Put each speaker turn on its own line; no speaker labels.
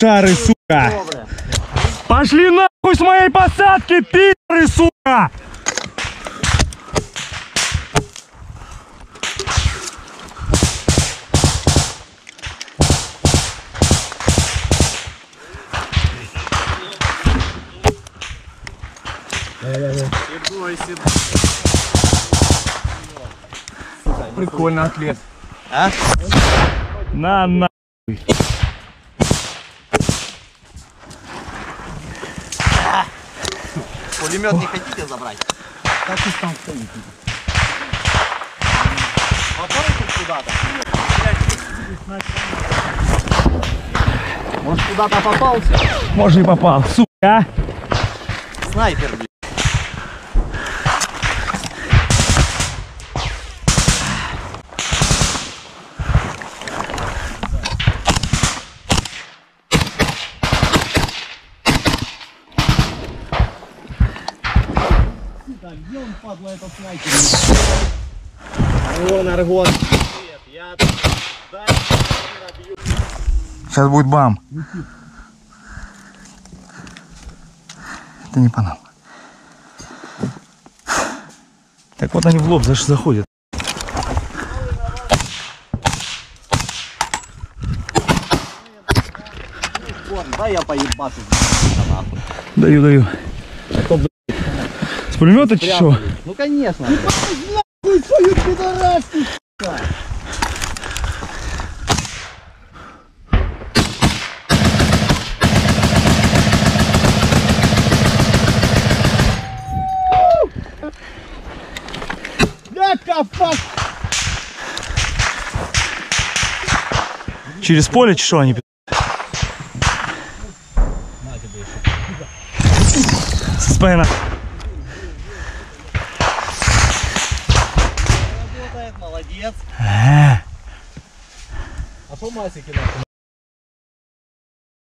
Шары, сука! Пошли нахуй с моей посадки, пидоры, сука! Прикольно ответ.
А?
На, на.
Пулемет не хотите забрать?
Так и там стоит.
Попробуйте куда-то. Может куда-то попался?
Может и попал, сука. а?
Снайпер, блин.
Где он, падла, этот снайпер?
Аргон, аргон.
Сейчас будет бам. Это не по нам. Так вот они в лоб заш- заходят.
Дай я поебашу.
Даю, даю. Пулемета что?
Ну конечно.
Свою пидораску! Капак!
Через поле что они? пи***?
Молодец.
Э,
А что масики нахуй?